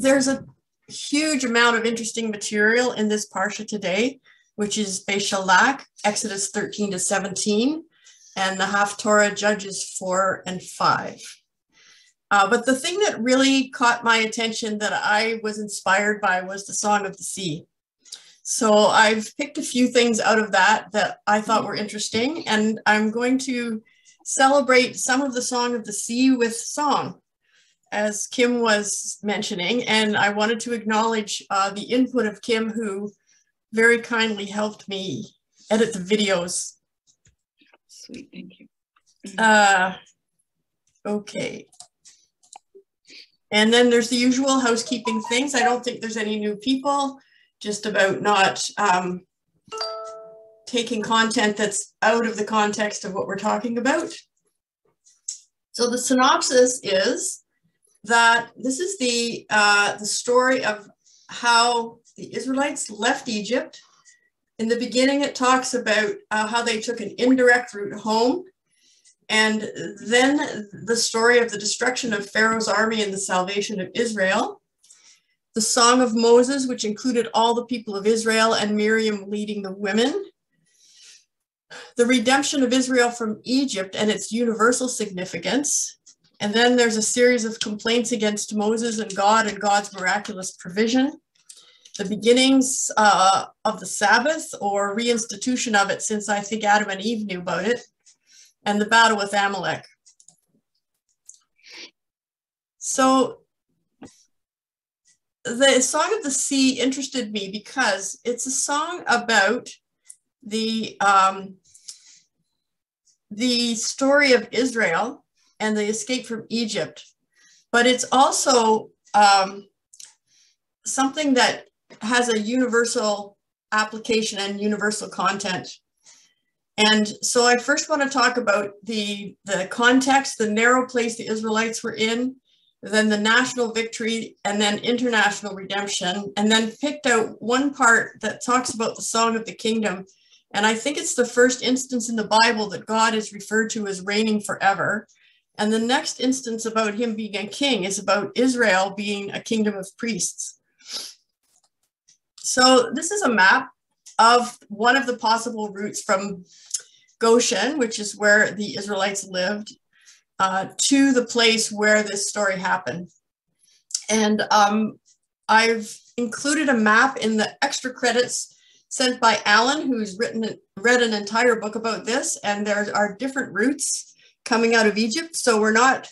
there's a huge amount of interesting material in this Parsha today, which is Beshalach, Exodus 13 to 17, and the Haftorah Judges 4 and 5. Uh, but the thing that really caught my attention that I was inspired by was the Song of the Sea. So I've picked a few things out of that that I thought were interesting, and I'm going to celebrate some of the Song of the Sea with song, as Kim was mentioning. And I wanted to acknowledge uh, the input of Kim, who very kindly helped me edit the videos. Sweet, thank you. Uh, okay. And then there's the usual housekeeping things. I don't think there's any new people just about not um, taking content that's out of the context of what we're talking about. So the synopsis is that this is the, uh, the story of how the Israelites left Egypt. In the beginning, it talks about uh, how they took an indirect route home. And then the story of the destruction of Pharaoh's army and the salvation of Israel the Song of Moses, which included all the people of Israel and Miriam leading the women, the redemption of Israel from Egypt and its universal significance. And then there's a series of complaints against Moses and God and God's miraculous provision, the beginnings uh, of the Sabbath or reinstitution of it since I think Adam and Eve knew about it, and the battle with Amalek. So the Song of the Sea interested me because it's a song about the um, the story of Israel and the escape from Egypt, but it's also um, something that has a universal application and universal content. And so I first want to talk about the, the context, the narrow place the Israelites were in, then the national victory, and then international redemption, and then picked out one part that talks about the song of the kingdom. And I think it's the first instance in the Bible that God is referred to as reigning forever. And the next instance about him being a king is about Israel being a kingdom of priests. So this is a map of one of the possible routes from Goshen, which is where the Israelites lived, uh, to the place where this story happened. And um, I've included a map in the extra credits sent by Alan, who's written read an entire book about this. And there are different routes coming out of Egypt. So we're not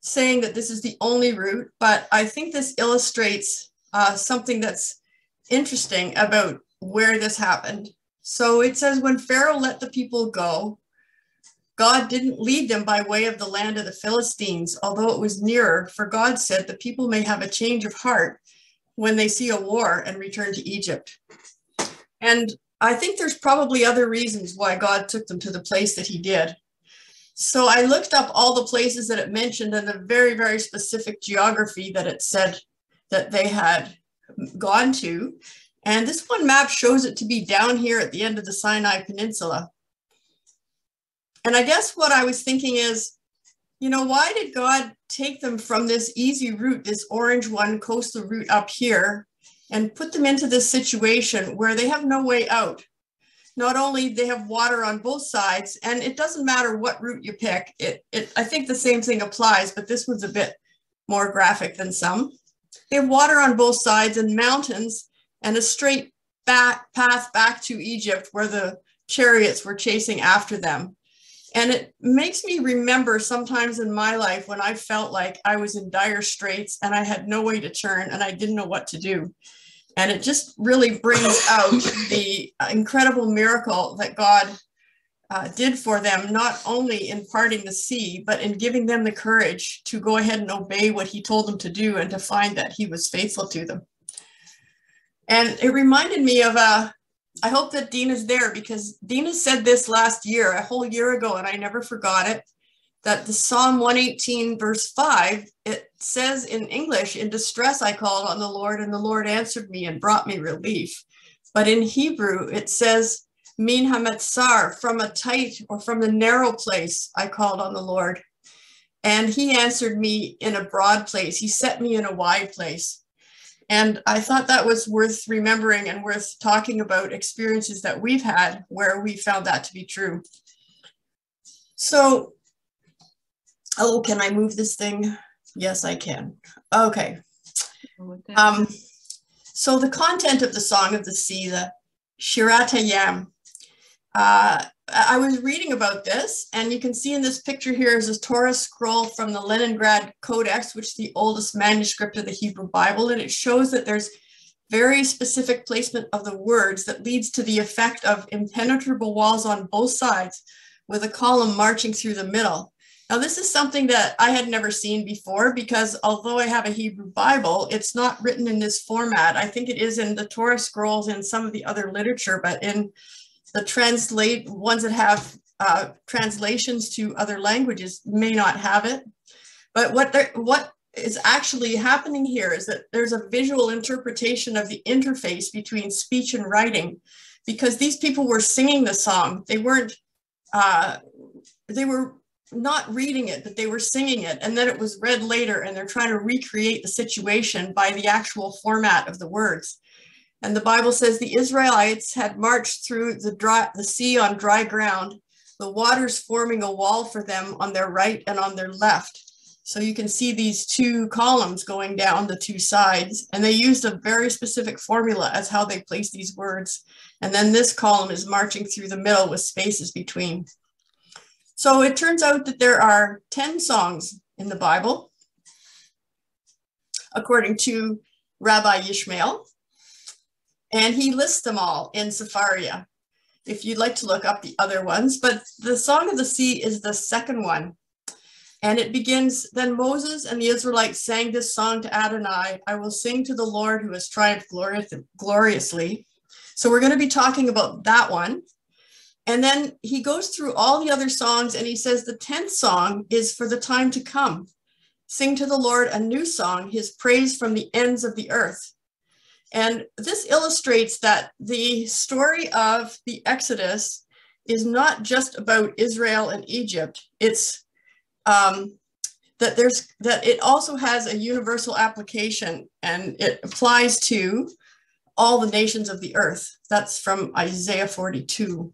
saying that this is the only route, but I think this illustrates uh, something that's interesting about where this happened. So it says, when Pharaoh let the people go, God didn't lead them by way of the land of the Philistines, although it was nearer, for God said the people may have a change of heart when they see a war and return to Egypt. And I think there's probably other reasons why God took them to the place that he did. So I looked up all the places that it mentioned and the very, very specific geography that it said that they had gone to. And this one map shows it to be down here at the end of the Sinai Peninsula. And I guess what I was thinking is, you know, why did God take them from this easy route, this orange one coastal route up here, and put them into this situation where they have no way out? Not only they have water on both sides, and it doesn't matter what route you pick. It, it I think the same thing applies, but this one's a bit more graphic than some. They have water on both sides and mountains and a straight back path back to Egypt where the chariots were chasing after them. And it makes me remember sometimes in my life when I felt like I was in dire straits and I had no way to turn and I didn't know what to do. And it just really brings out the incredible miracle that God uh, did for them, not only in parting the sea, but in giving them the courage to go ahead and obey what he told them to do and to find that he was faithful to them. And it reminded me of a, I hope that Dina's there because Dina said this last year, a whole year ago, and I never forgot it. That the Psalm 118, verse 5, it says in English, in distress I called on the Lord, and the Lord answered me and brought me relief. But in Hebrew, it says, Min hametzar, from a tight or from the narrow place I called on the Lord. And he answered me in a broad place. He set me in a wide place. And I thought that was worth remembering and worth talking about experiences that we've had where we found that to be true. So, oh, can I move this thing? Yes, I can. Okay. Um, so the content of the Song of the Sea, the Shirat HaYam, uh, I was reading about this, and you can see in this picture here is a Torah scroll from the Leningrad Codex, which is the oldest manuscript of the Hebrew Bible, and it shows that there's very specific placement of the words that leads to the effect of impenetrable walls on both sides with a column marching through the middle. Now, this is something that I had never seen before because although I have a Hebrew Bible, it's not written in this format. I think it is in the Torah scrolls and some of the other literature, but in the translate ones that have uh, translations to other languages may not have it. But what what is actually happening here is that there's a visual interpretation of the interface between speech and writing, because these people were singing the song. They weren't. Uh, they were not reading it, but they were singing it, and then it was read later, and they're trying to recreate the situation by the actual format of the words. And the Bible says the Israelites had marched through the, dry, the sea on dry ground, the waters forming a wall for them on their right and on their left. So you can see these two columns going down the two sides, and they used a very specific formula as how they place these words. And then this column is marching through the middle with spaces between. So it turns out that there are 10 songs in the Bible, according to Rabbi Yishmael and he lists them all in Sefaria. If you'd like to look up the other ones, but the Song of the Sea is the second one. And it begins, then Moses and the Israelites sang this song to Adonai, I will sing to the Lord who has triumphed gloriously. So we're going to be talking about that one. And then he goes through all the other songs and he says the 10th song is for the time to come. Sing to the Lord a new song, his praise from the ends of the earth. And this illustrates that the story of the Exodus is not just about Israel and Egypt. It's um, that there's that it also has a universal application and it applies to all the nations of the earth. That's from Isaiah 42.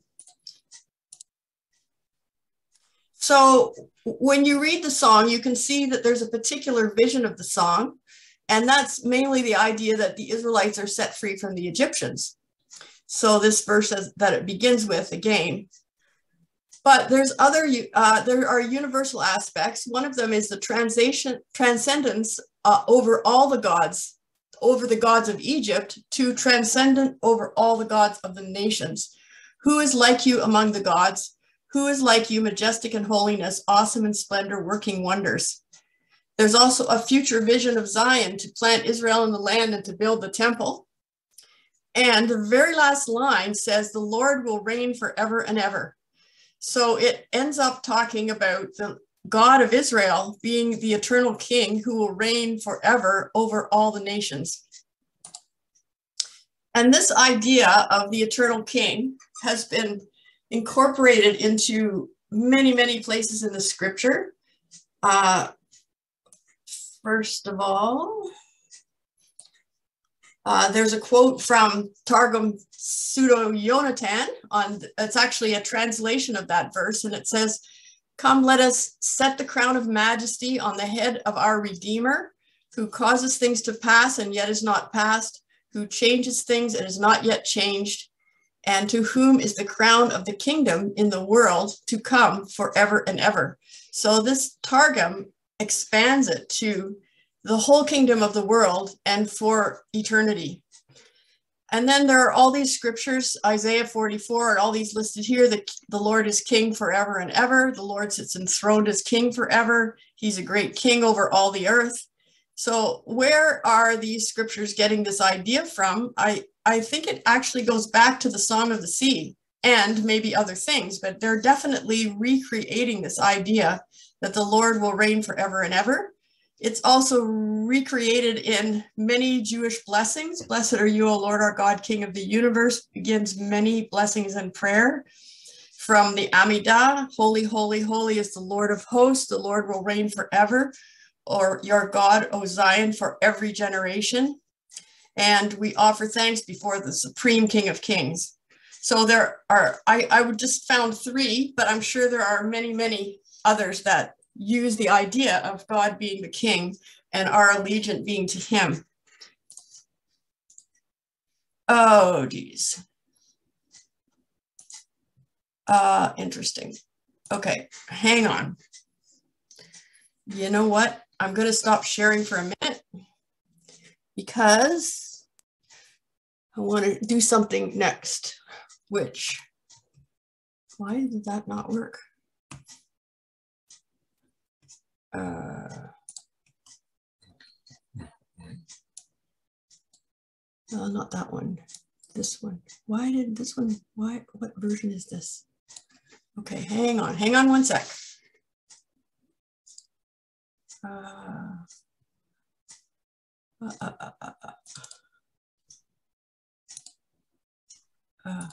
So when you read the song, you can see that there's a particular vision of the song. And that's mainly the idea that the Israelites are set free from the Egyptians. So this verse says that it begins with again. But there's other, uh, there are universal aspects. One of them is the translation, transcendence uh, over all the gods, over the gods of Egypt to transcendent over all the gods of the nations. Who is like you among the gods? Who is like you, majestic in holiness, awesome in splendor, working wonders? There's also a future vision of Zion to plant Israel in the land and to build the temple. And the very last line says, The Lord will reign forever and ever. So it ends up talking about the God of Israel being the eternal king who will reign forever over all the nations. And this idea of the eternal king has been incorporated into many, many places in the scripture. Uh, first of all. Uh, there's a quote from Targum Pseudo Yonatan on, it's actually a translation of that verse, and it says, Come, let us set the crown of majesty on the head of our Redeemer, who causes things to pass and yet is not past, who changes things and is not yet changed, and to whom is the crown of the kingdom in the world to come forever and ever. So this Targum expands it to the whole kingdom of the world and for eternity. And then there are all these scriptures, Isaiah 44, and all these listed here. The, the Lord is king forever and ever. The Lord sits enthroned as king forever. He's a great king over all the earth. So, where are these scriptures getting this idea from? I, I think it actually goes back to the Song of the Sea and maybe other things, but they're definitely recreating this idea that the Lord will reign forever and ever. It's also recreated in many Jewish blessings. Blessed are you, O Lord, our God, King of the universe, begins many blessings and prayer. From the Amidah, holy, holy, holy is the Lord of hosts, the Lord will reign forever, or your God, O Zion, for every generation. And we offer thanks before the supreme King of Kings. So there are, I, I would just found three, but I'm sure there are many, many others that use the idea of God being the king and our allegiance being to him. Oh, geez. Uh, interesting. Okay, hang on. You know what? I'm going to stop sharing for a minute because I want to do something next, which, why did that not work? Uh, no, not that one. This one. Why did this one, why, what version is this? Okay, hang on, hang on one sec. Uh, uh, uh, uh, okay. okay. Uh,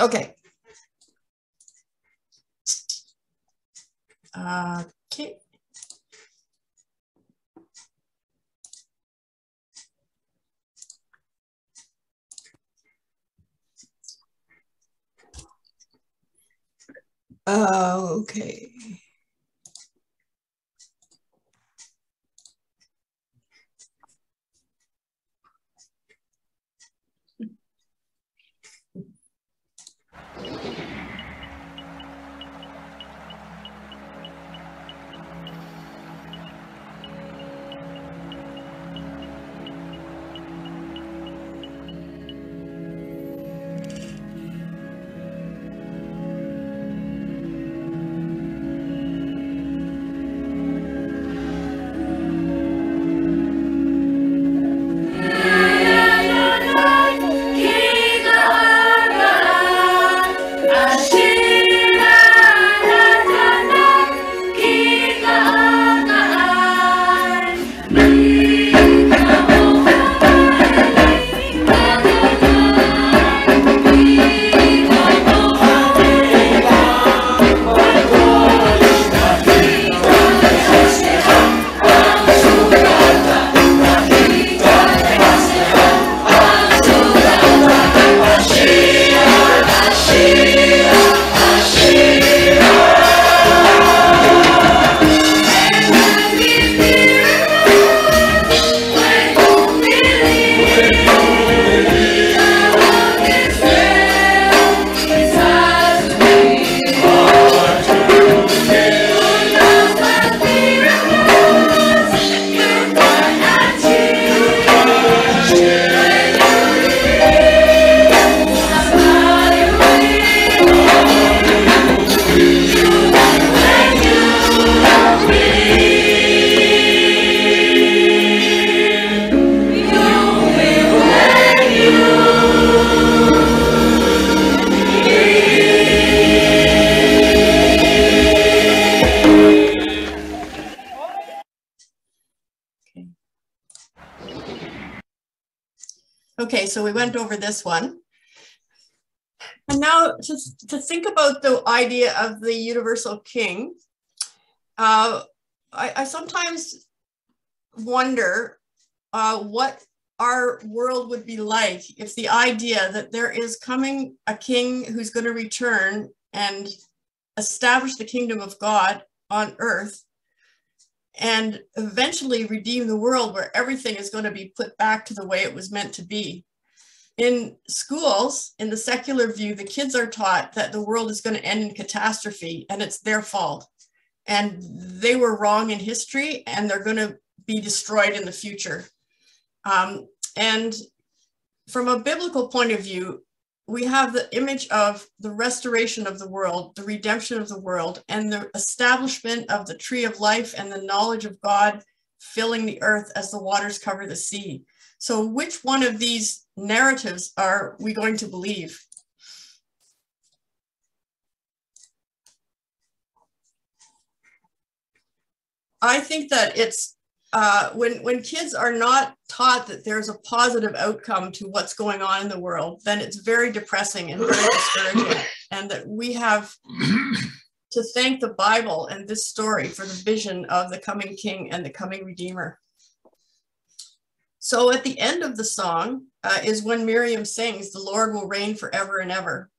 okay. Okay, so we over this one. And now to, to think about the idea of the universal king, uh, I, I, sometimes wonder uh, what our world would be like if the idea that there is coming a king who's going to return and establish the kingdom of God on earth and eventually redeem the world where everything is going to be put back to the way it was meant to be. In schools, in the secular view, the kids are taught that the world is going to end in catastrophe and it's their fault. And they were wrong in history and they're going to be destroyed in the future. Um, and from a biblical point of view, we have the image of the restoration of the world, the redemption of the world, and the establishment of the tree of life and the knowledge of God filling the earth as the waters cover the sea. So, which one of these narratives are we going to believe? I think that it's uh, when when kids are not taught that there's a positive outcome to what's going on in the world, then it's very depressing and very discouraging, and that we have to thank the Bible and this story for the vision of the coming king and the coming redeemer. So at the end of the song uh, is when Miriam sings, The Lord will reign forever and ever.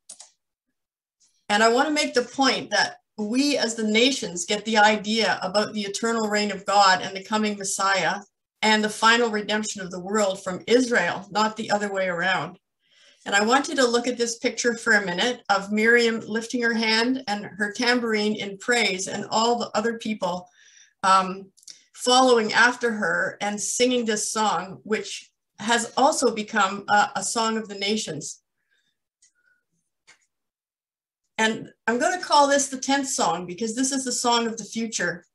And I want to make the point that we as the nations get the idea about the eternal reign of God and the coming Messiah and the final redemption of the world from Israel, not the other way around. And I want you to look at this picture for a minute of Miriam lifting her hand and her tambourine in praise and all the other people um, following after her and singing this song, which has also become a, a song of the nations. And I'm going to call this the 10th song because this is the song of the future.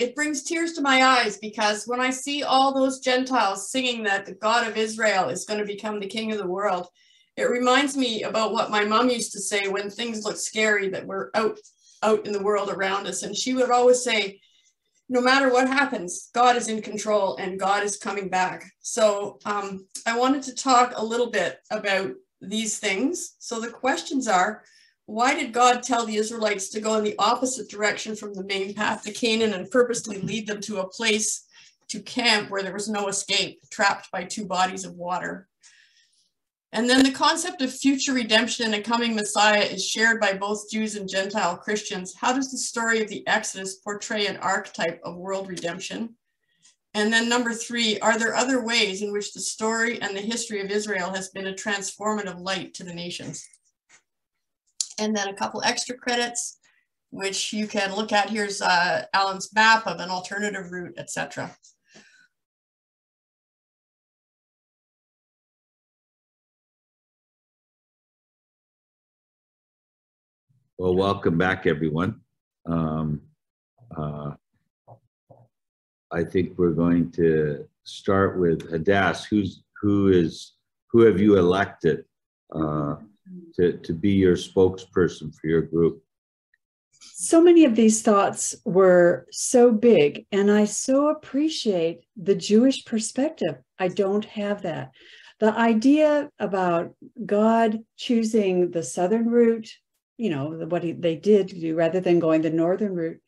It brings tears to my eyes because when I see all those Gentiles singing that the God of Israel is going to become the king of the world, it reminds me about what my mom used to say when things look scary that we're out out in the world around us. And she would always say, no matter what happens, God is in control and God is coming back. So um, I wanted to talk a little bit about these things. So the questions are, why did God tell the Israelites to go in the opposite direction from the main path to Canaan and purposely lead them to a place to camp where there was no escape, trapped by two bodies of water? And then the concept of future redemption and a coming Messiah is shared by both Jews and Gentile Christians. How does the story of the Exodus portray an archetype of world redemption? And then number three, are there other ways in which the story and the history of Israel has been a transformative light to the nations? And then a couple extra credits, which you can look at. Here's uh, Alan's map of an alternative route, etc. Well, welcome back, everyone. Um, uh, I think we're going to start with Hadass. Who's who is who have you elected? Uh, to, to be your spokesperson for your group? So many of these thoughts were so big, and I so appreciate the Jewish perspective. I don't have that. The idea about God choosing the southern route, you know, what he, they did do rather than going the northern route,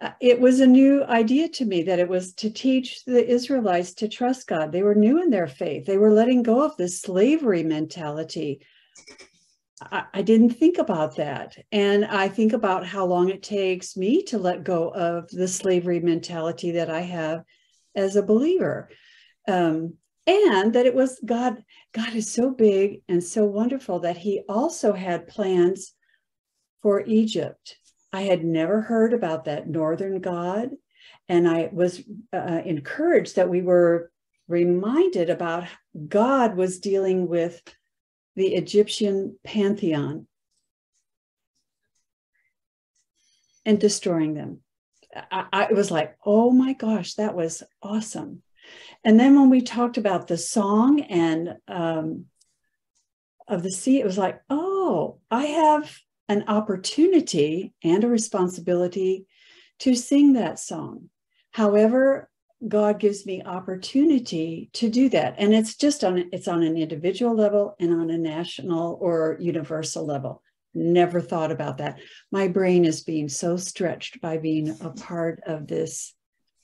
uh, it was a new idea to me that it was to teach the Israelites to trust God. They were new in their faith. They were letting go of this slavery mentality. I, didn't think about that. And I think about how long it takes me to let go of the slavery mentality that I have as a believer. Um, and that it was God, God is so big and so wonderful that He also had plans for Egypt I had never heard about that northern god. And I was uh, encouraged that we were reminded about God was dealing with the Egyptian pantheon and destroying them. I, I, it was like, oh my gosh, that was awesome. And then when we talked about the song and um, of the sea, it was like, oh, I have an opportunity and a responsibility to sing that song. However, God gives me opportunity to do that. And it's just on it's on an individual level and on a national or universal level. Never thought about that. My brain is being so stretched by being a part of this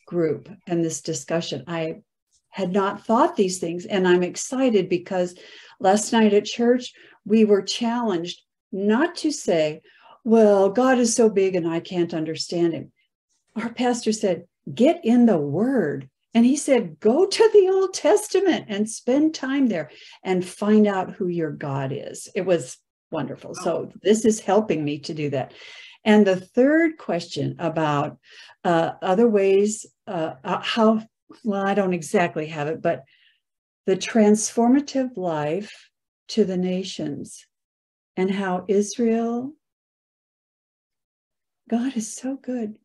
group and this discussion. I had not thought these things and I'm excited because last night at church we were challenged not to say, well, God is so big and I can't understand him. Our pastor said, get in the word. And he said, go to the Old Testament and spend time there and find out who your God is. It was wonderful. So this is helping me to do that. And the third question about uh, other ways, uh, uh how, well, I don't exactly have it, but the transformative life to the nations and how Israel, God is so good.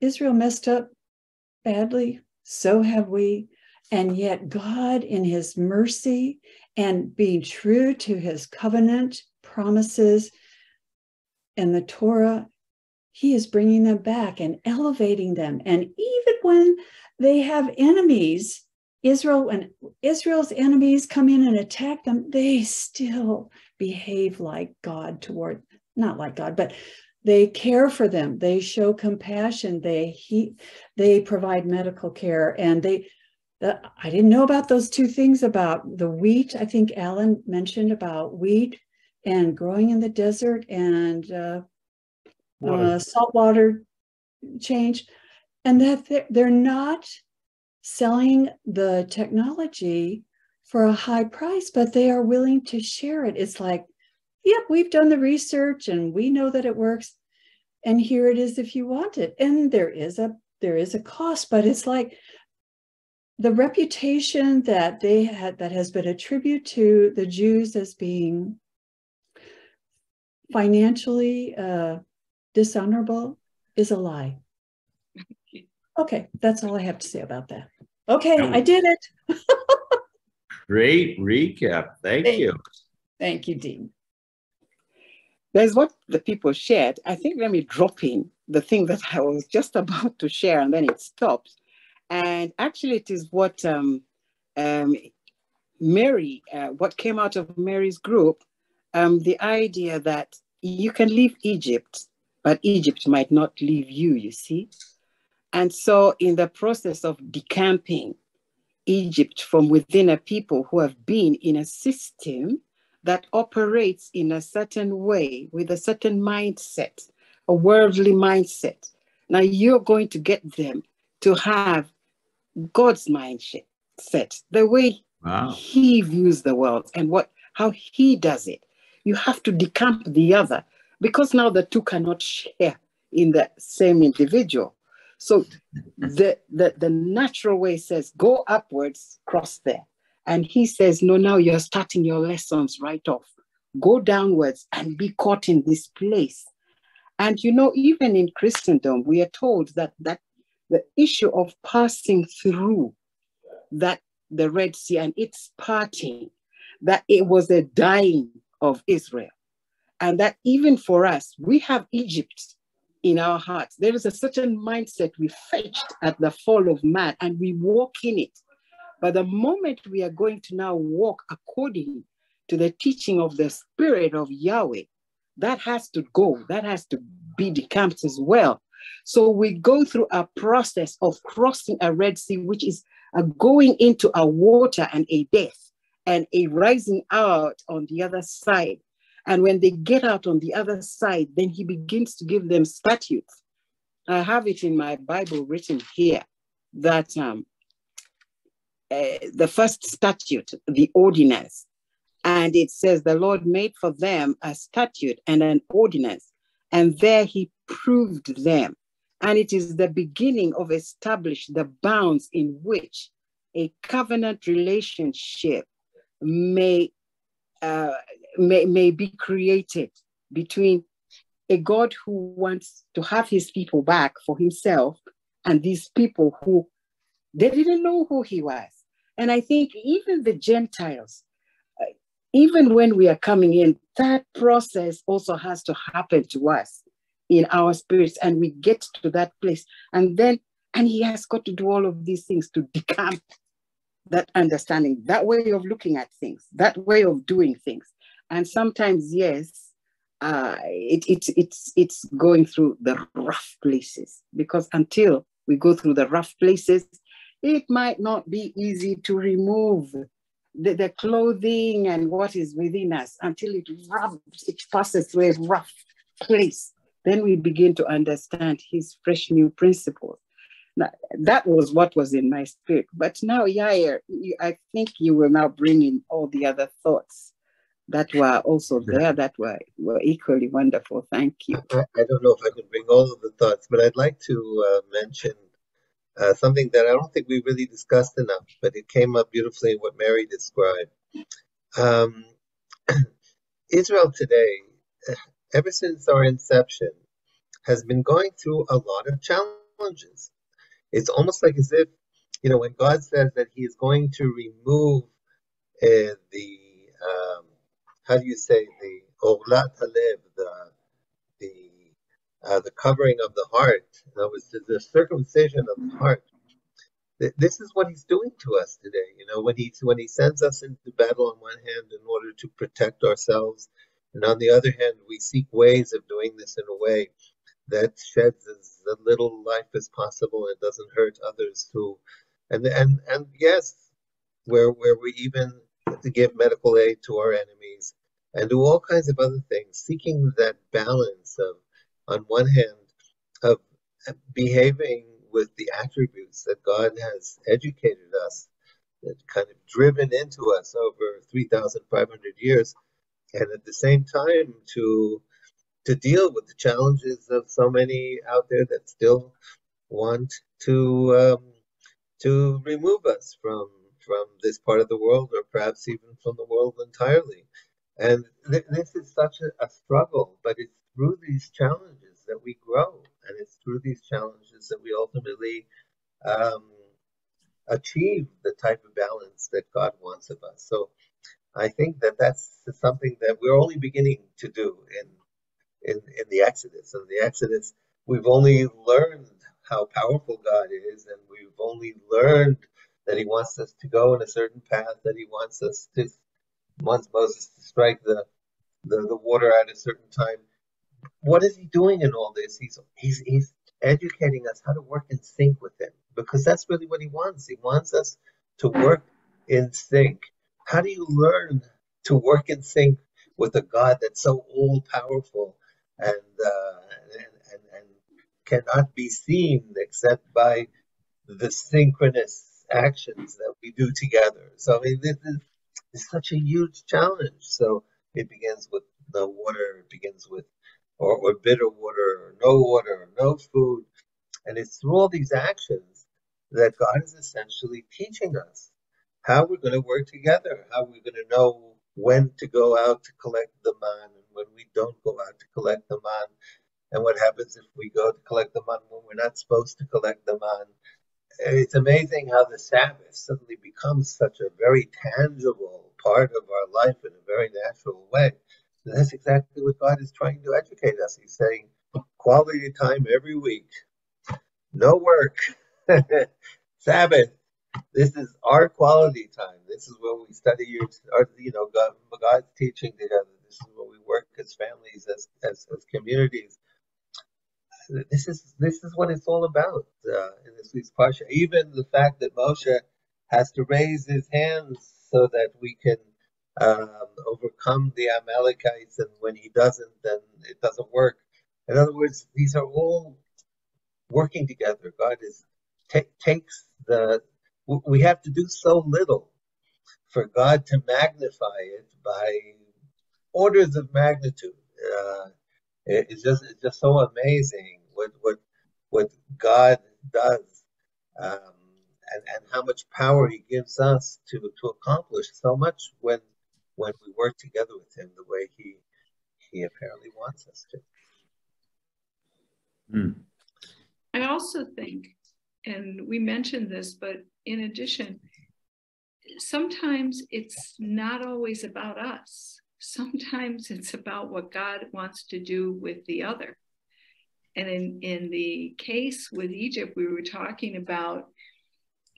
Israel messed up badly, so have we. And yet, God, in his mercy and being true to his covenant promises and the Torah, he is bringing them back and elevating them. And even when they have enemies, Israel, when Israel's enemies come in and attack them, they still behave like God toward, not like God, but they care for them. They show compassion. They he, they provide medical care, and they. The, I didn't know about those two things about the wheat. I think Alan mentioned about wheat and growing in the desert and uh, uh, saltwater change, and that they're, they're not selling the technology for a high price, but they are willing to share it. It's like, yep, we've done the research and we know that it works. And here it is if you want it. And there is a there is a cost, but it's like the reputation that they had that has been attributed to the Jews as being financially uh, dishonorable is a lie. Okay, that's all I have to say about that. Okay, I did it. Great recap. Thank, Thank you. Thank you, Dean. There's what the people shared. I think let me drop in the thing that I was just about to share and then it stops. And actually, it is what um, um, Mary, uh, what came out of Mary's group, um, the idea that you can leave Egypt, but Egypt might not leave you, you see. And so, in the process of decamping, Egypt from within a people who have been in a system that operates in a certain way with a certain mindset, a worldly mindset. Now you're going to get them to have God's mindset, the way wow. He views the world and what how He does it. You have to decamp the other because now the two cannot share in the same individual. So the, the, the natural way says, go upwards, cross there. And he says, no, now you're starting your lessons right off. Go downwards and be caught in this place. And you know, even in Christendom, we are told that, that the issue of passing through that the Red Sea and its parting, that it was a dying of Israel. And that even for us, we have Egypt in our hearts. There is a certain mindset we fetched at the fall of man and we walk in it. But the moment we are going to now walk according to the teaching of the Spirit of Yahweh, that has to go, that has to be decamped as well. So we go through a process of crossing a Red Sea, which is a going into a water and a death and a rising out on the other side. And when they get out on the other side, then he begins to give them statutes. I have it in my Bible written here that um, uh, the first statute, the ordinance, and it says the Lord made for them a statute and an ordinance, and there he proved them. And it is the beginning of establish the bounds in which a covenant relationship may uh, may, may be created between a God who wants to have his people back for himself and these people who they didn't know who he was. And I think even the Gentiles, uh, even when we are coming in, that process also has to happen to us in our spirits and we get to that place. And then, and he has got to do all of these things to decamp that understanding, that way of looking at things, that way of doing things. And sometimes, yes, uh, it, it, it's, it's going through the rough places because until we go through the rough places, it might not be easy to remove the, the clothing and what is within us until it rubs, it passes through a rough place. Then we begin to understand his fresh new principles. Now, that was what was in my spirit. But now, Yair, I think you will now bring in all the other thoughts that were also there that were, were equally wonderful. Thank you. I, I don't know if I can bring all of the thoughts, but I'd like to uh, mention uh, something that I don't think we really discussed enough, but it came up beautifully in what Mary described. Um, Israel today, ever since our inception, has been going through a lot of challenges it's almost like as if, you know, when God says that He is going to remove uh, the, um, how do you say, the Orlat Halev, the, uh, the covering of the heart, in other words, the circumcision of the heart. This is what he's doing to us today. You know, when he when he sends us into battle on one hand in order to protect ourselves, and on the other hand, we seek ways of doing this in a way that sheds as little life as possible and doesn't hurt others who and and and yes where where we even to give medical aid to our enemies and do all kinds of other things seeking that balance of on one hand of behaving with the attributes that God has educated us that kind of driven into us over 3500 years and at the same time to to deal with the challenges of so many out there that still want to um, to remove us from from this part of the world, or perhaps even from the world entirely. And th- this is such a, a struggle, but it's through these challenges that we grow, and it's through these challenges that we ultimately um, achieve the type of balance that God wants of us. So I think that that's something that we're only beginning to do in in, in the Exodus. In the Exodus, we've only learned how powerful God is, and we've only learned that He wants us to go in a certain path, that He wants us to, wants Moses to strike the, the, the water at a certain time. What is He doing in all this? He's, he's, he's educating us how to work in sync with Him, because that's really what He wants. He wants us to work in sync. How do you learn to work in sync with a God that's so all powerful and, uh, and, and, and cannot be seen except by the synchronous actions that we do together. So I mean, this is, is such a huge challenge. So it begins with the water, it begins with or, bitter water, or no water, or no food. And it's through all these actions that God is essentially teaching us how we're going to work together, how we're going to know when to go out to collect the man and when we don't go out to collect the man, and what happens if we go to collect the man when we're not supposed to collect the man. It's amazing how the Sabbath suddenly becomes such a very tangible part of our life in a very natural way. That's exactly what God is trying to educate us. He's saying quality time every week, no work, Sabbath, this is our quality time. This is where we study your, our, you know, God, God's teaching together. This is where we work as families, as, as, as communities. this is this is what it's all about uh, in this week's parsha. Even the fact that Moshe has to raise his hands so that we can um, overcome the Amalekites, and when he doesn't, then it doesn't work. In other words, these are all working together. God is t- takes the. We have to do so little for God to magnify it by orders of magnitude. Uh, it, it's just it's just so amazing what what what God does, um, and and how much power He gives us to to accomplish so much when when we work together with Him the way He He apparently wants us to. Hmm. I also think, and we mentioned this, but in addition, sometimes it's not always about us. Sometimes it's about what God wants to do with the other. And in, in the case with Egypt, we were talking about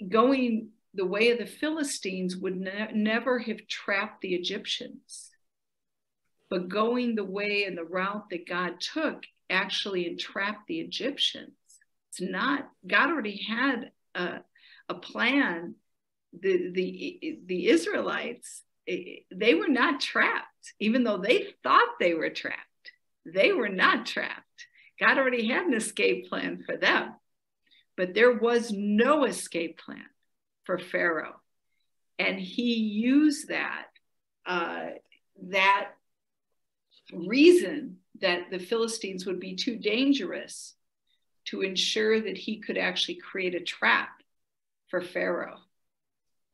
going the way of the Philistines would ne- never have trapped the Egyptians. But going the way and the route that God took actually entrapped the Egyptians. It's not, God already had a, a plan. The, the, the Israelites, they were not trapped, even though they thought they were trapped. They were not trapped. God already had an escape plan for them, but there was no escape plan for Pharaoh. And he used that, uh, that reason that the Philistines would be too dangerous to ensure that he could actually create a trap for Pharaoh.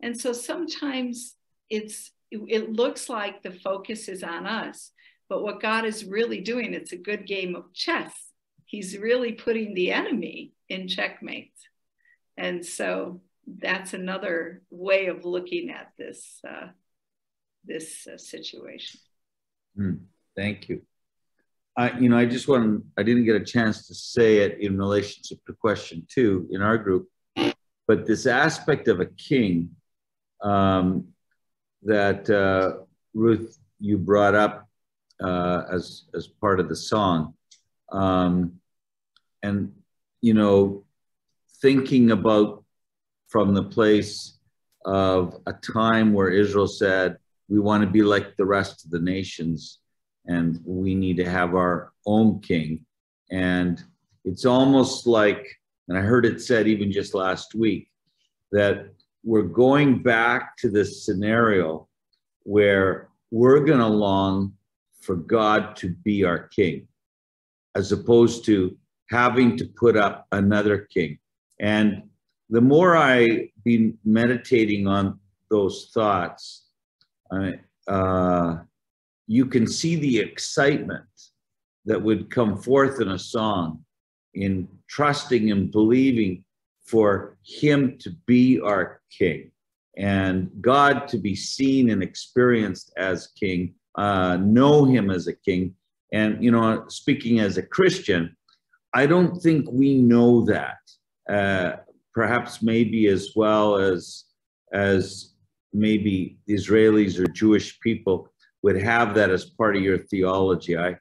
And so sometimes it's it looks like the focus is on us, but what God is really doing, it's a good game of chess. He's really putting the enemy in checkmate. And so that's another way of looking at this uh, this uh, situation. Mm, thank you. I, you know, I just want I didn't get a chance to say it in relationship to question two in our group, but this aspect of a king um, that uh, Ruth you brought up uh, as as part of the song, um, and you know, thinking about from the place of a time where Israel said, "We want to be like the rest of the nations." and we need to have our own king. And it's almost like, and I heard it said even just last week, that we're going back to this scenario where we're going to long for God to be our king, as opposed to having to put up another king. And the more I been meditating on those thoughts, I, uh, you can see the excitement that would come forth in a song in trusting and believing for him to be our king and God to be seen and experienced as king, uh, know him as a king. And, you know, speaking as a Christian, I don't think we know that. Uh, perhaps maybe as well as as maybe Israelis or Jewish people would have that as part of your theology. I,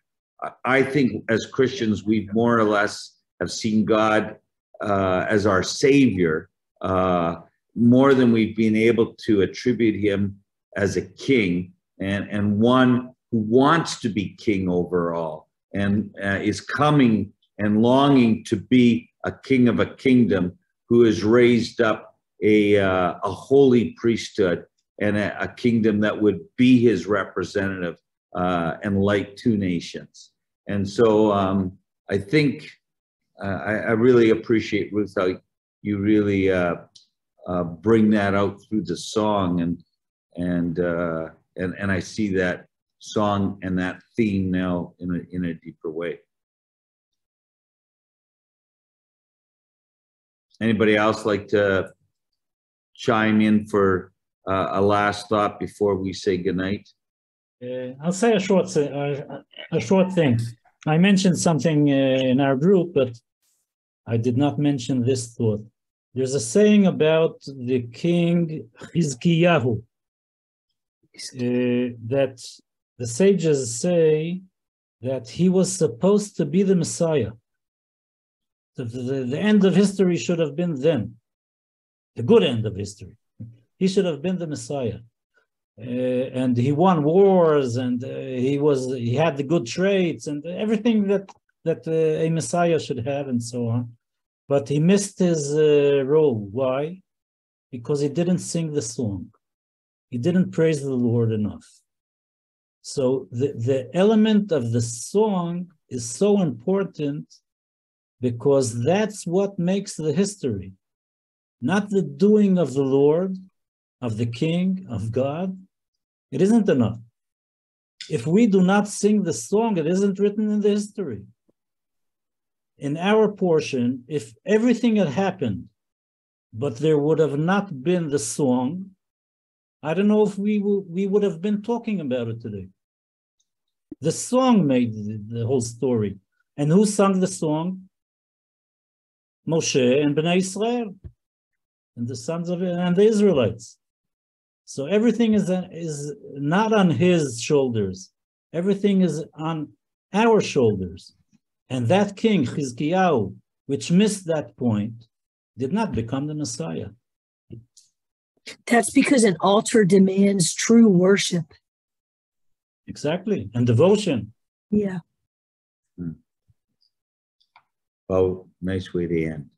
I think as Christians, we more or less have seen God uh, as our Savior uh, more than we've been able to attribute Him as a King and, and one who wants to be King over all and uh, is coming and longing to be a King of a kingdom who has raised up a, uh, a holy priesthood and a, a kingdom that would be his representative uh, and light to nations. And so um, I think uh, I, I, really appreciate Ruth how you really uh, uh bring that out through the song and and uh, and and I see that song and that theme now in a in a deeper way. Anybody else like to chime in for uh, a last thought before we say goodnight? Uh, I'll say a short, uh, a short thing. I mentioned something uh, in our group, but I did not mention this thought. There's a saying about the king Chizkiyahu uh, that the sages say that he was supposed to be the Messiah. The, the, the end of history should have been then, the good end of history. He should have been the Messiah. Uh, and he won wars and uh, he was he had the good traits and everything that that uh, a messiah should have and so on. But he missed his uh, role. Why? Because he didn't sing the song. He didn't praise the lord enough. So the, the element of the song is so important because that's what makes the history not the doing of the lord of the king of god it isn't enough. If we do not sing the song, it isn't written in the history. In our portion, if everything had happened, but there would have not been the song, I don't know if we, we would have been talking about it today. The song made the, the whole story. And who sung the song? Moshe and Bnei Israel, and the sons of and the Israelites. So everything is, is not on his shoulders. Everything is on our shoulders. And that king, Chizkiyahu, which missed that point, did not become the Messiah. That's because an altar demands true worship. Exactly. And devotion. Yeah. Hmm. Oh, nice way to end.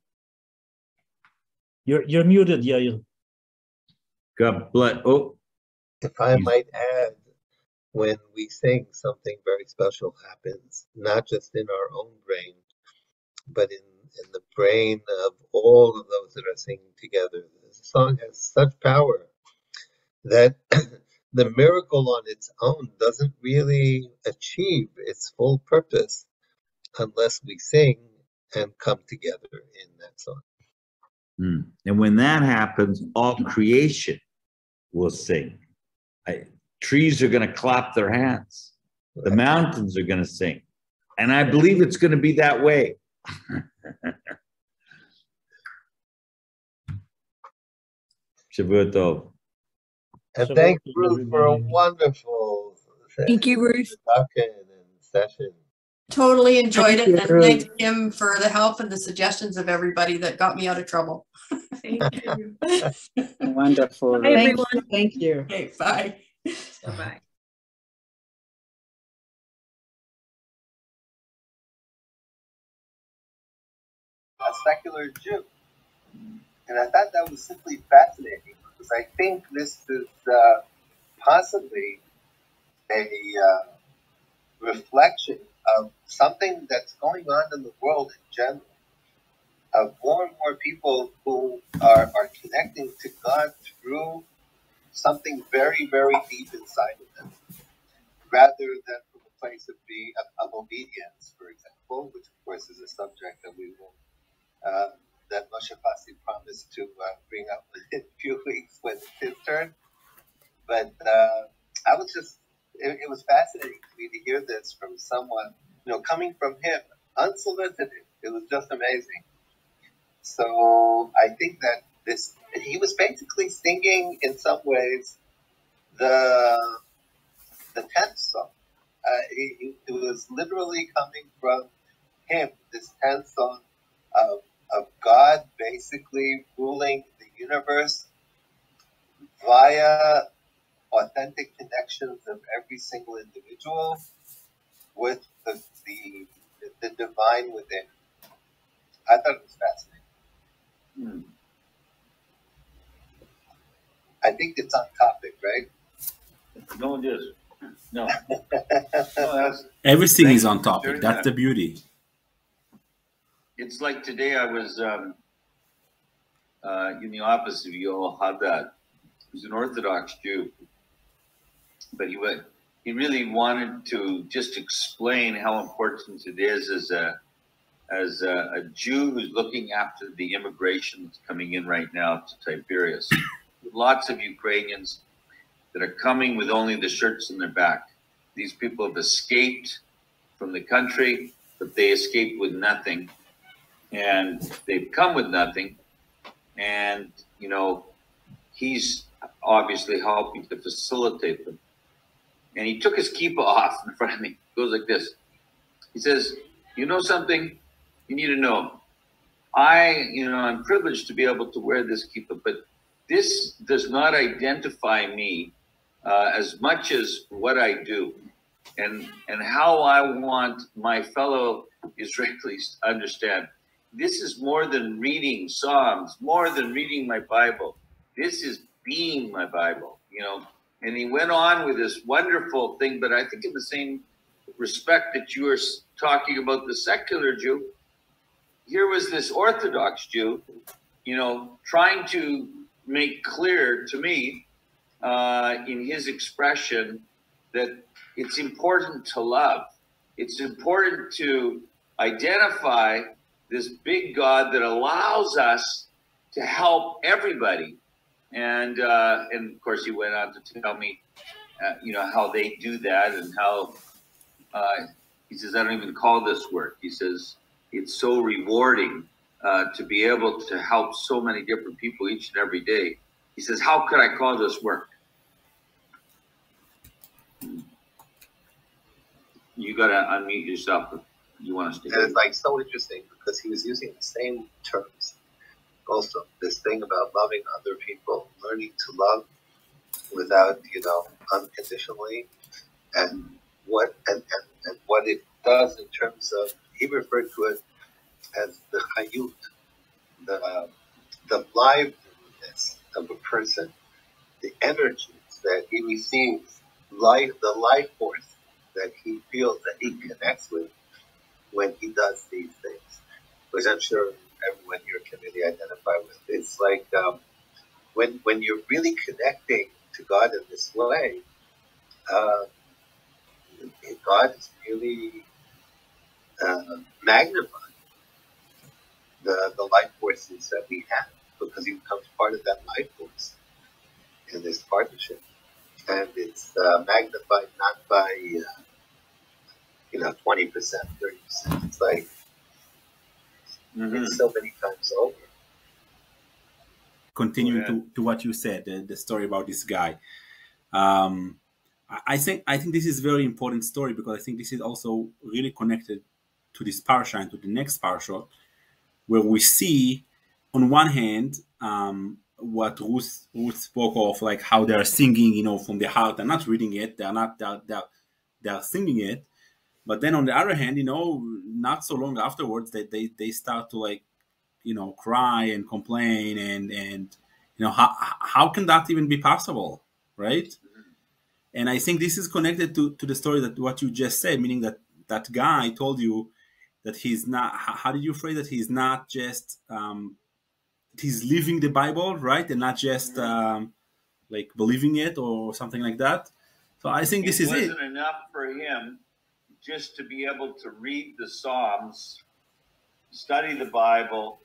You're you're muted, Yair. God bless. Oh, if I might add, when we sing, something very special happens, not just in our own brain, but in, in the brain of all of those that are singing together. The song has such power that the miracle on its own doesn't really achieve its full purpose unless we sing and come together in that song. Mm. And when that happens, all creation will sing. I, trees are going to clap their hands. The mountains are going to sing. And I believe it's going to be that way. Shavua Tov. And thank Ruth for a wonderful thank you, Ruth. and session. Totally enjoyed thank it. And thank him for the help and the suggestions of everybody that got me out of trouble. Thank you. Wonderful. Bye, everyone. Thank you. Okay, bye. Bye-bye. A secular Jew. And I thought that was simply fascinating because I think this is uh, possibly a uh, reflection of something that's going on in the world in general of more and more people who are, are connecting to God through something very, very deep inside of them, rather than from a place of being of, of obedience, for example, which of course is a subject that we will uh, that Moshe Fassi promised to uh, bring up in a few weeks when it's his turn. But uh, I was just it, it was fascinating to me to hear this from someone, you know, coming from him, unsolicited. It was just amazing. So I think that this he was basically singing in some ways the the tenth song. Uh, he, it was literally coming from him, this tenth song of, of God basically ruling the universe via authentic connections of every single individual with the, the, the divine within. I thought it was fascinating. Hmm. I think it's on topic, right? No, it is. No. no Everything is on topic. That's the beauty. It's like today I was um, uh, in the office of Yoel Haddad, who's an Orthodox Jew. But he, would, he really wanted to just explain how important it is as a as a, a, Jew who's looking after the immigration that's coming in right now to Tiberias. Lots of Ukrainians that are coming with only the shirts on their back. These people have escaped from the country, but they escaped with nothing. And they've come with nothing. And, you know, he's obviously helping to facilitate them. And he took his kippah off in front of me. It goes like this. He says, You know something? you need to know I, you know, I'm privileged to be able to wear this kippah, but this does not identify me uh, as much as what I do and and how I want my fellow Israelis to understand. This is more than reading Psalms, more than reading my Bible. This is being my Bible, you know. And he went on with this wonderful thing, but I think in the same respect that you were talking about the secular Jew, here was this Orthodox Jew, you know, trying to make clear to me uh, in his expression that it's important to love. It's important to identify this big God that allows us to help everybody. And uh, and of course, he went on to tell me, uh, you know, how they do that and how uh, he says, I don't even call this work. He says it's so rewarding uh, to be able to help so many different people each and every day. He says, how could I call this work? You got to unmute yourself you want to stay. It's like so interesting because he was using the same terms. Also, this thing about loving other people, learning to love without, you know, unconditionally, and what and, and, and what it does in terms of he referred to it as the hayut, the the liveliness of a person, the energies that he receives, life, the life force that he feels that he connects with when he does these things, which I'm sure everyone here can really identify with. It's like um, when when you're really connecting to God in this way, uh, God is really uh, magnifying the, the life forces that we have because he becomes part of that life force in this partnership. And it's uh, magnified not by, uh, you know, 20%, 30%. It's like mm-hmm. it's so many times over. Continuing yeah. to, to what you said, the, the story about this guy. Um, I think I think this is a very important story because I think this is also really connected to this parsha and to the next parsha, where we see, on one hand, um, what Ruth Ruth spoke of, like how they are singing, you know, from the heart. They're not reading it. They're not. They're, they're, they're singing it. But then on the other hand, you know, not so long afterwards, they they, they start to like, you know, cry and complain and and you know how how can that even be possible, right? And I think this is connected to, to the story that what you just said, meaning that that guy told you that he's not, how did you phrase that? He's not just, um, he's living the Bible, right? And not just um, like believing it or something like that. So I think this it is it. wasn't enough for him just to be able to read the Psalms, study the Bible,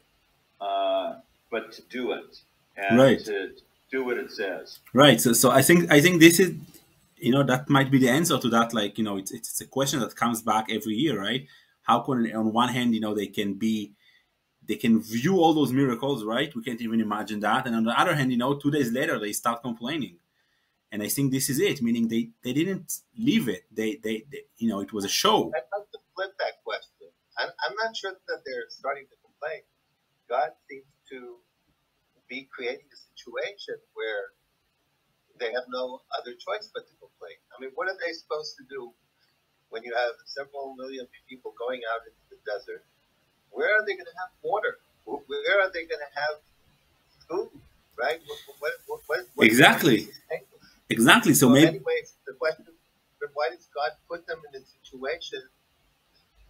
uh, but to do it and right. to do what it says. Right. So, so I think I think this is you know that might be the answer to that like you know it's, it's a question that comes back every year right how can on one hand you know they can be they can view all those miracles right we can't even imagine that and on the other hand you know two days later they start complaining and i think this is it meaning they they didn't leave it they they, they you know it was a show i'd like to flip that question I'm, I'm not sure that they're starting to complain god seems to be creating a situation where they have no other choice but to complain. I mean, what are they supposed to do when you have several million people going out into the desert? Where are they going to have water? Where are they going to have food? Right? What, what, what, exactly. Exactly. So, so maybe. Anyways, the question: Why does God put them in a situation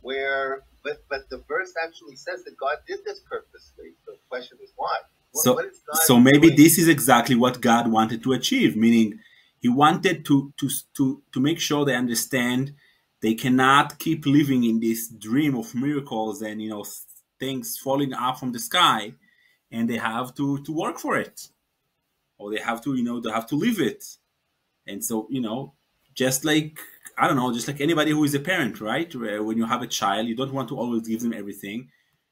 where? But but the verse actually says that God did this purposely. So the question is why? so, so maybe doing? this is exactly what God wanted to achieve, meaning He wanted to to to to make sure they understand they cannot keep living in this dream of miracles and you know things falling out from the sky, and they have to to work for it, or they have to you know they have to live it, and so you know just like I don't know, just like anybody who is a parent, right? When you have a child, you don't want to always give them everything.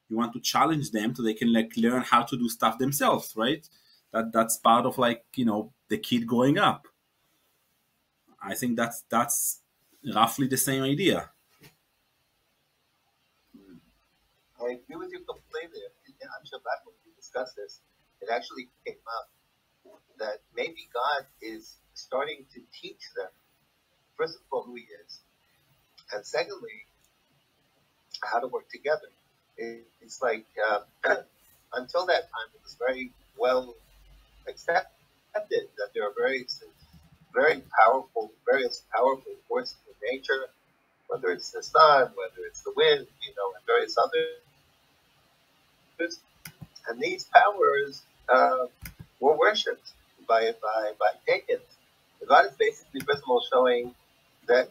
You want to challenge them so they can like learn how to do stuff themselves right? That that's part of like you know the kid growing up. I think that's that's roughly the same idea. I agree with you completely. And I'm sure back when we discussed this, it actually came up that maybe God is starting to teach them, first of all, who He is, and secondly, how to work together. It, it's like uh, until that time, it was very well accepted that there are various, very powerful, various powerful forces in nature, whether it's the sun, whether it's the wind, you know, and various others. And these powers uh, were worshipped by by by pagans. God is basically, first of all, showing that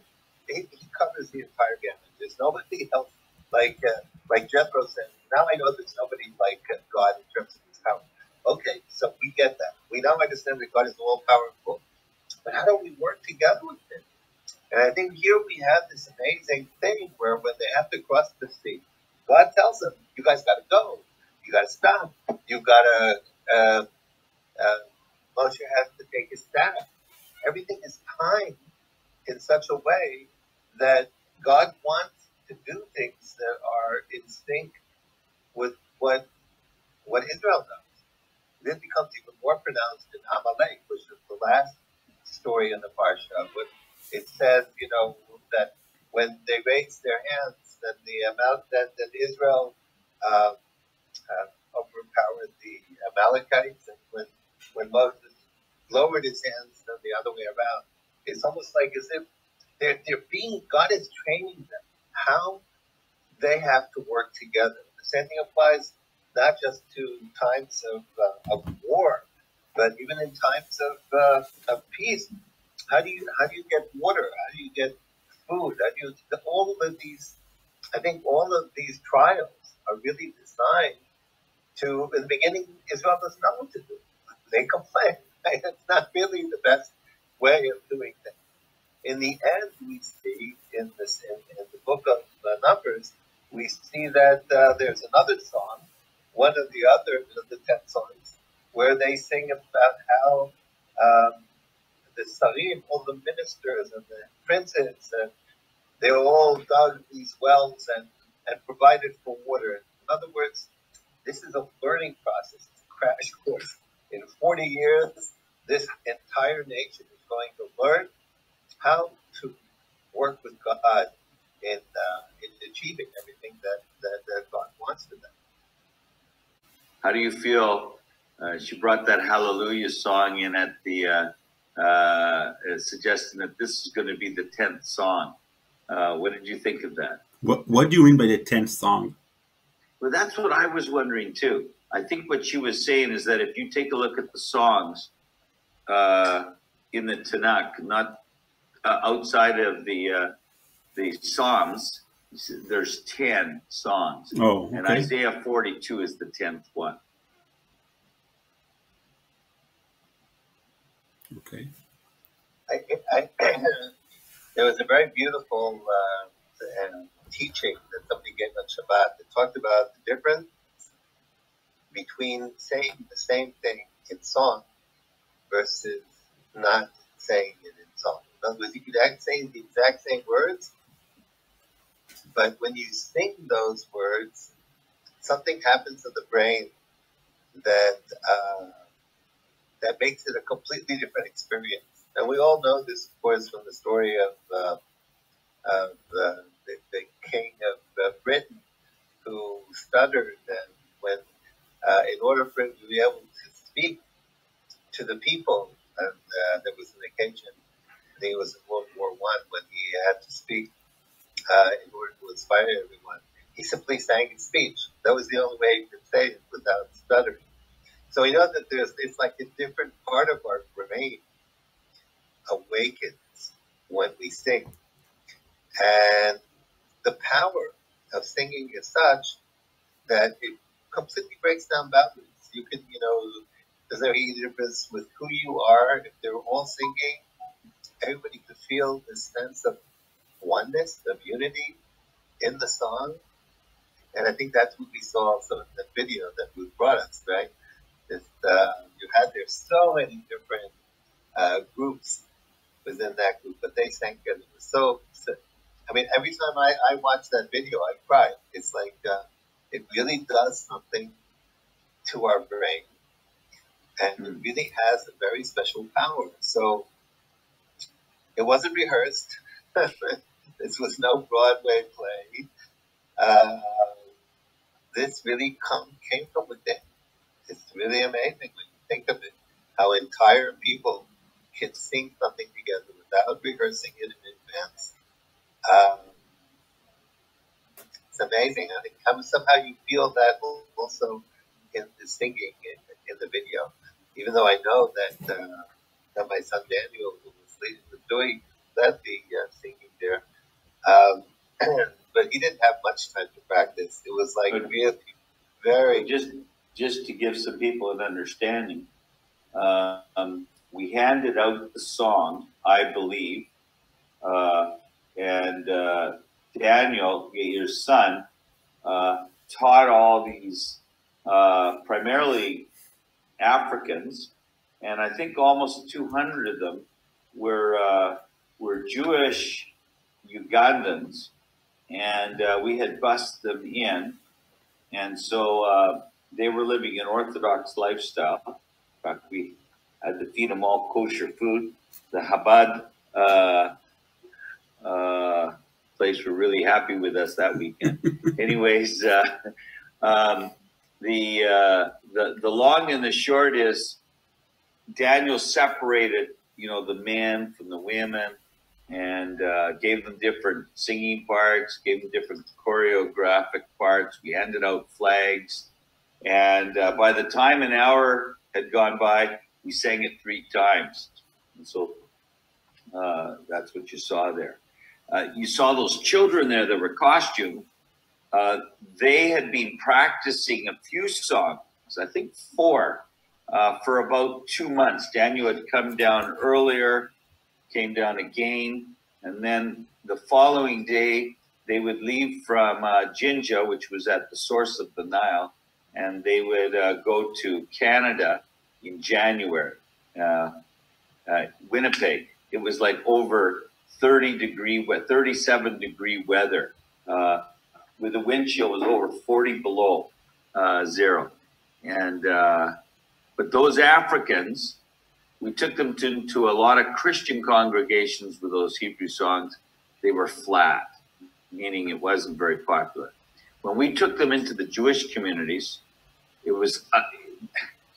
he, he covers the entire gamut. There's nobody else like uh, like Jethro said. Now I know there's nobody like uh, God in terms of his power. Okay, so we get that. We now understand that God is all powerful. But how do we work together with Him? And I think here we have this amazing thing where when they have to cross the sea, God tells them, "You guys got to go. You got to stop. You got to." Uh, uh, Moshe has to take his staff. Everything is timed in such a way that God wants to do things that are in sync with what what Israel does. This becomes even more pronounced in Amalek, which is the last story in the Parsha. But it says, you know, that when they raised their hands, that the amount that, that Israel uh, uh, overpowered the Amalekites, and when when Moses lowered his hands, than the other way around. It's almost like as if they're, they're being, God is training them how they have to work together. The same thing applies not just to times of, uh, of war, but even in times of, uh, of peace. How do you how do you get water? How do you get food? How do you all of these? I think all of these trials are really designed to. In the beginning, Israel doesn't know what to do. They complain. It's not really the best way of doing things in the end, we see in this in, in the book of Numbers, we see that uh, there's another song, one of the other of the ten songs, where they sing about how um, the sarim, all the ministers and the princes, and they all dug these wells and, and provided for water. In other words, this is a learning process, it's a crash course. In 40 years, this entire nation is going to learn how to work with God in, uh, in achieving everything that, that, that, God wants of them. How do you feel? Uh, she brought that Hallelujah song in at the, uh, uh suggesting that this is going to be the 10th song. Uh, what did you think of that? What, what do you mean by the 10th song? Well, that's what I was wondering too. I think what she was saying is that if you take a look at the songs uh, in the Tanakh, not uh, outside of the uh, the Psalms, there's ten songs. Oh, okay. and Isaiah 42 is the tenth one. Okay. I, I, there was a very beautiful uh, teaching that somebody gave on Shabbat that talked about the difference between saying the same thing in song versus not saying it in song. In other words, you could say the exact same words, but when you sing those words, something happens in the brain that uh, that makes it a completely different experience. And we all know this, of course, from the story of, uh, of uh, the, the, king of Britain who stuttered, and when, uh, in order for him to be able to speak to the people, and uh, there was an occasion I think it was in World War One when he had to speak uh, in order to inspire everyone. He simply sang his speech. That was the only way he could say it without stuttering. So we know that there's it's like a different part of our brain awakens when we sing, and the power of singing is such that it completely breaks down boundaries. You can, you know, there's no difference with who you are if they're all singing everybody could feel this sense of oneness, of unity in the song. And I think that's what we saw also in the video that Ruth brought us, right? Uh, you had there so many different uh, groups within that group, but they sang together. It was so, so, I mean, every time I, I watch that video, I cry. It's like, uh, it really does something to our brain. And it really has a very special power. So it wasn't rehearsed. this was no Broadway play. Uh, this really come, came from within. It's really amazing when you think of it, how entire people can sing something together without rehearsing it in advance. Um, it's amazing. I think somehow you feel that also in the singing in, in the video, even though I know that uh, that my son Daniel, who was leading doing, led the uh, singing there. Um, but he didn't have much time to practice. It was like but really very just just to give some people an understanding. Uh, um, we handed out the song, I believe, uh, and uh, Daniel, your son, uh, taught all these uh, primarily Africans, and I think almost 200 of them were uh, were Jewish Ugandans, and uh, we had bussed them in, and so uh, they were living an Orthodox lifestyle. In fact, we had to feed them all kosher food. The Chabad uh, uh, place were really happy with us that weekend. Anyways, uh, um, the, uh, the the long and the short is Daniel separated, you know, the men from the women and uh, gave them different singing parts, gave them different choreographic parts. We handed out flags. And uh, by the time an hour had gone by, we sang it three times. And so uh, that's what you saw there. Uh, you saw those children there that were costumed. Uh, they had been practicing a few songs, I think four, uh, for about two months. Daniel had come down earlier came down again. And then the following day, they would leave from uh, Jinja, which was at the source of the Nile, and they would uh, go to Canada in January, uh, uh Winnipeg. It was like over 30 degree, 37 degree weather. Uh, with the wind chill was over 40 below zero. And, but those Africans, we took them to, to a lot of Christian congregations with those Hebrew songs. They were flat, meaning it wasn't very popular. When we took them into the Jewish communities, it was uh,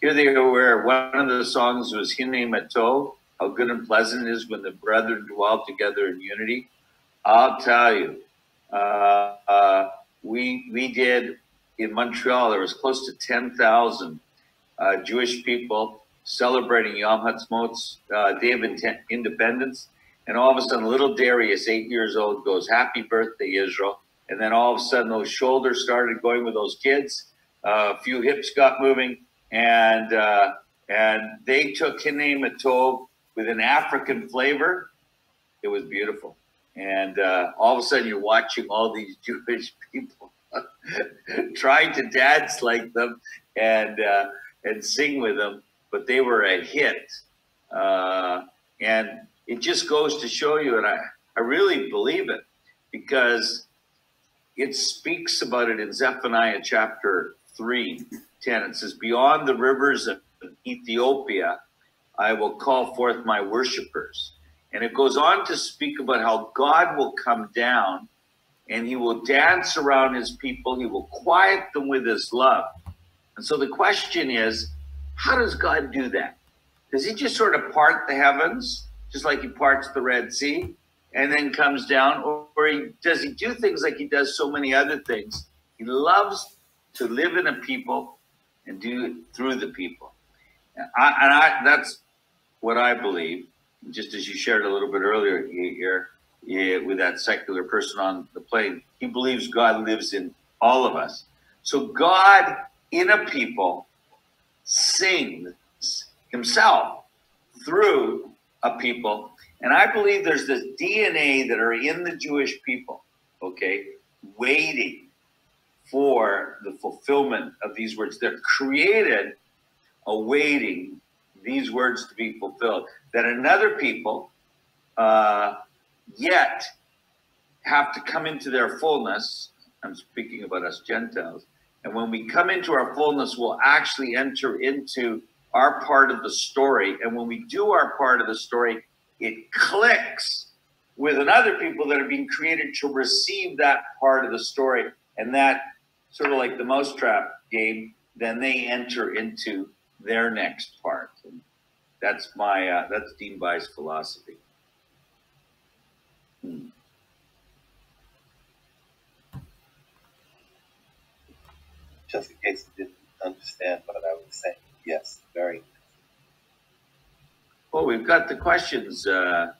here they were. One of the songs was Hine Matov, how good and pleasant it is when the brethren dwell together in unity. I'll tell you, uh, uh, we we did in Montreal. There was close to ten thousand uh, Jewish people celebrating Yom Ha'atzmaut's uh, Day of Independence. And all of a sudden, little Darius, eight years old, goes, Happy birthday, Israel. And then all of a sudden, those shoulders started going with those kids. Uh, a few hips got moving. And uh, and they took Hine Matov with an African flavor. It was beautiful. And uh, all of a sudden, you're watching all these Jewish people trying to dance like them and uh, and sing with them but they were a hit. Uh, and it just goes to show you, and I, I really believe it because it speaks about it in Zephaniah chapter 3 10. It says, Beyond the rivers of Ethiopia, I will call forth my worshipers. And it goes on to speak about how God will come down and he will dance around his people, he will quiet them with his love. And so the question is, how does God do that? Does he just sort of part the heavens, just like he parts the Red Sea, and then comes down? Or, or he, does he do things like he does so many other things? He loves to live in a people and do it through the people. I, and I, that's what I believe, just as you shared a little bit earlier here with that secular person on the plane. He believes God lives in all of us. So God in a people sings himself through a people. And I believe there's this DNA that are in the Jewish people, okay, waiting for the fulfillment of these words. They're created awaiting these words to be fulfilled. That another people uh, yet have to come into their fullness. I'm speaking about us Gentiles And when we come into our fullness, we'll actually enter into our part of the story. And when we do our part of the story, it clicks with another people that are being created to receive that part of the story. And that sort of like the mousetrap game, then they enter into their next part. And that's my uh, that's Dean Bai's philosophy. Just in case you didn't understand what I was saying, yes, very. Well, we've got the questions uh,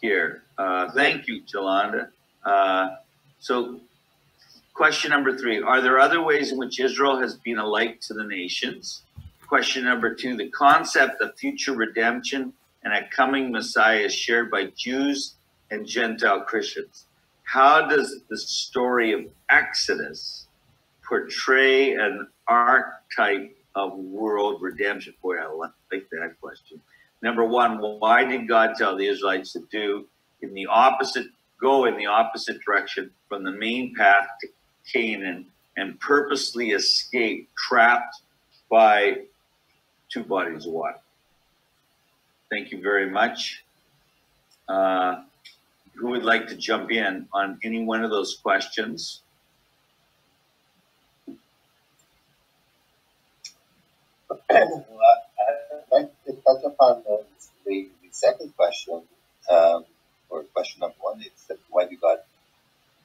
here. Uh, thank you, Jolanda. Uh, so, question number three Are there other ways in which Israel has been a light to the nations? Question number two The concept of future redemption and a coming Messiah is shared by Jews and Gentile Christians. How does the story of Exodus portray an archetype of world redemption? Boy, I like that question. Number one, why did God tell the Israelites to do in the opposite, go in the opposite direction from the main path to Canaan and purposely escape trapped by two bodies of water? Thank you very much. Uh, who would like to jump in on any one of those questions? well, I'd like to touch upon the, the, second question, um, or question number one. It's that why did God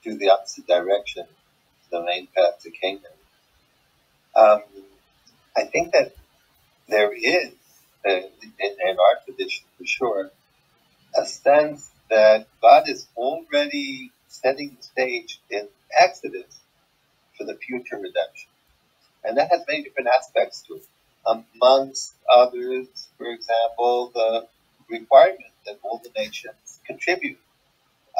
do the opposite direction, to the main path to Canaan? Um, I think that there is, uh, in, in our tradition for sure, a sense that God is already setting the stage in Exodus for the future redemption. And that has many different aspects to it. Amongst others, for example, the requirement that all the nations contribute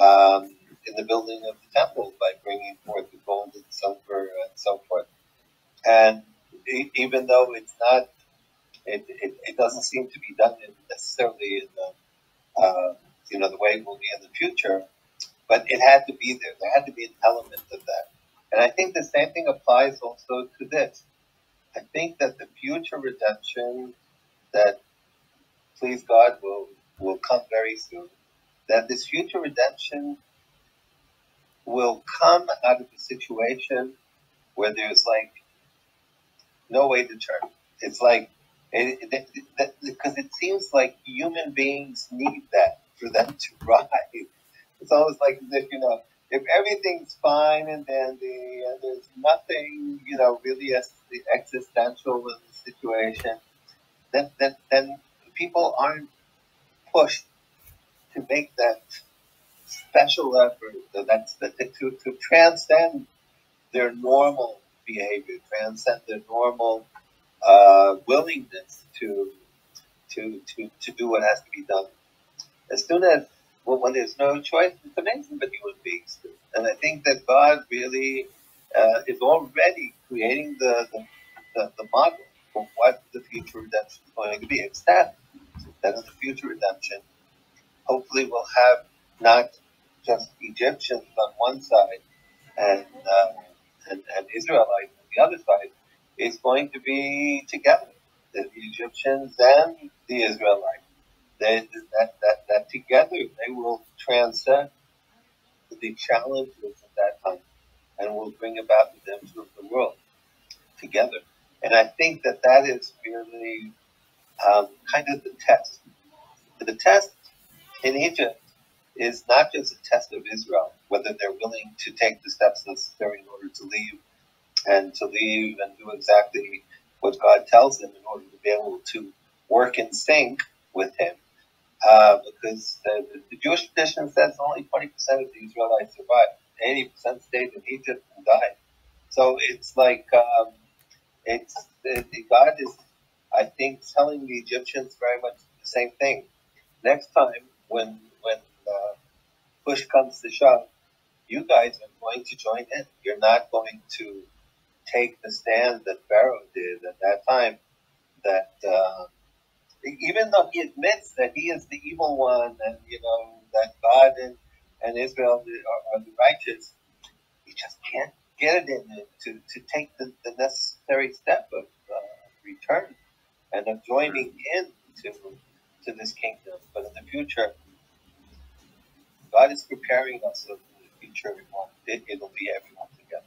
um, in the building of the temple by bringing forth the gold and silver and so forth. And even though it's not, it, it, it doesn't seem to be done in necessarily in the, uh, you know, the way it will be in the future, but it had to be there. There had to be an element of that. And I think the same thing applies also to this. I think that the future redemption that, please God, will, will come very soon, that this future redemption will come out of a situation where there's like no way to turn. It's like, it, it, it, because it seems like human beings need that for them to ride. It's almost like if, you know, if everything's fine and dandy and there's nothing, you know, really as the existential in the situation, then, then, then people aren't pushed to make that special effort, that's the, to, to transcend their normal behavior, transcend their normal uh, willingness to, to, to, to do what has to be done. As soon as well, when there's no choice, it's amazing what human beings do. And I think that God really uh, is already creating the, the, the, the, model for what the future redemption is going to be. It's that, that is the future redemption. Hopefully, we'll have not just Egyptians on one side and, uh, and, and Israelites on the other side. It's going to be together, the Egyptians and the Israelites they, that, that, that together they will transcend the challenges of that time and will bring about the redemption of the world together. And I think that that is really um, kind of the test. The test in Egypt is not just a test of Israel, whether they're willing to take the steps necessary in order to leave and to leave and do exactly what God tells them in order to be able to work in sync with Him uh, because the, the, Jewish tradition says only 20% of the Israelites survived. 80% stayed in Egypt and died. So it's like, um, it's it, God is, I think, telling the Egyptians very much the same thing. Next time, when when uh, push comes to shove, you guys are going to join in. You're not going to take the stand that Pharaoh did at that time. That uh, even though he admits that he is the evil one and, you know, that God and, and Israel are, are the righteous, he just can't get it in him to, to take the, the necessary step of uh, return and of joining in to, to this kingdom. But in the future, God is preparing us for the future it, it'll be everyone together.